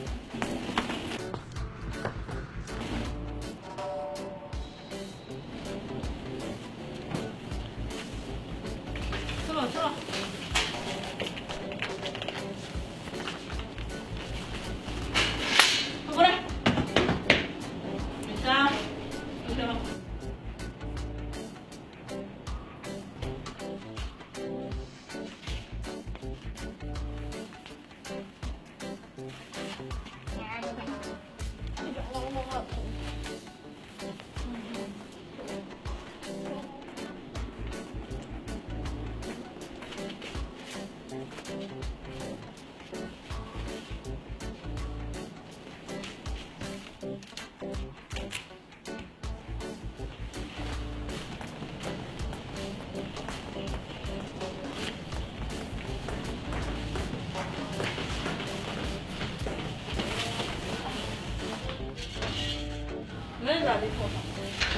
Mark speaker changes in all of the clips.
Speaker 1: people.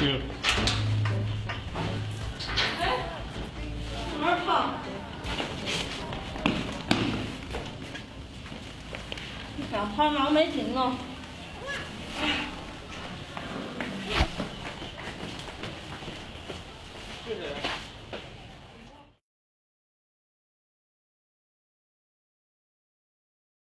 Speaker 2: 嗯。
Speaker 1: 哎，怎么胖？你看没停了。